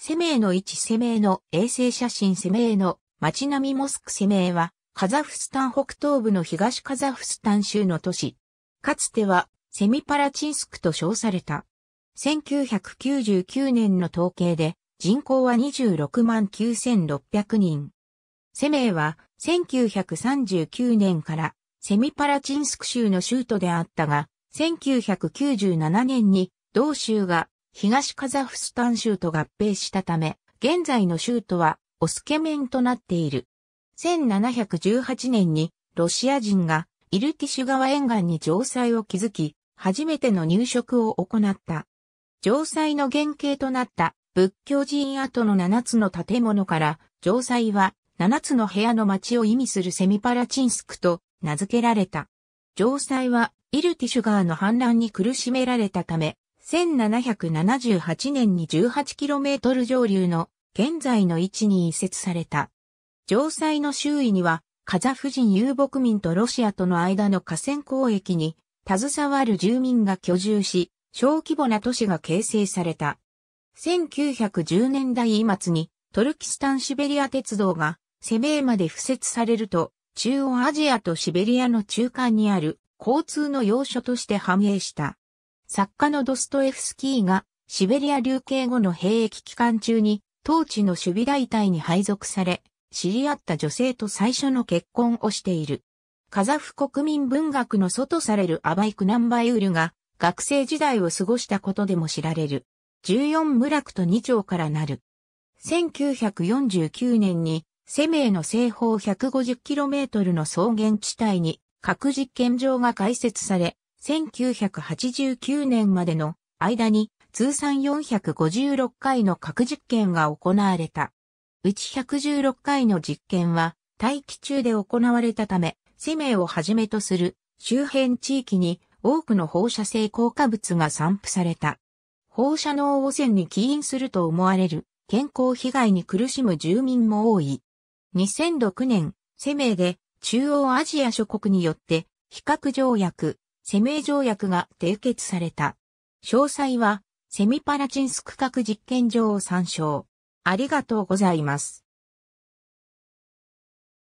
セメイの位置セメイの衛星写真セメイの街並みモスクセメイはカザフスタン北東部の東カザフスタン州の都市。かつてはセミパラチンスクと称された。1999年の統計で人口は26万9600人。セメイは1939年からセミパラチンスク州の州都であったが、1997年に同州が東カザフスタン州と合併したため、現在の州都はオスケメンとなっている。1718年にロシア人がイルティシュ川沿岸に城塞を築き、初めての入植を行った。城塞の原型となった仏教寺院跡の7つの建物から、城塞は7つの部屋の町を意味するセミパラチンスクと名付けられた。城塞はイルティシュ川の氾濫に苦しめられたため、1778年に 18km 上流の現在の位置に移設された。城塞の周囲にはカザフ人遊牧民とロシアとの間の河川交易に携わる住民が居住し、小規模な都市が形成された。1910年代末にトルキスタンシベリア鉄道がセメーまで敷設されると中央アジアとシベリアの中間にある交通の要所として繁栄した。作家のドストエフスキーがシベリア流刑後の兵役期間中に統治の守備大隊に配属され、知り合った女性と最初の結婚をしている。カザフ国民文学の祖とされるアバイクナンバイウルが学生時代を過ごしたことでも知られる。14村区と2町からなる。1949年にセメイの西方 150km の草原地帯に核実験場が開設され、1989年までの間に通算456回の核実験が行われた。うち116回の実験は大気中で行われたため、生命をはじめとする周辺地域に多くの放射性効果物が散布された。放射能汚染に起因すると思われる健康被害に苦しむ住民も多い。2006年、生命で中央アジア諸国によって比較条約、セメ条約が締結された。詳細は、セミパラチンスク核実験場を参照。ありがとうございます。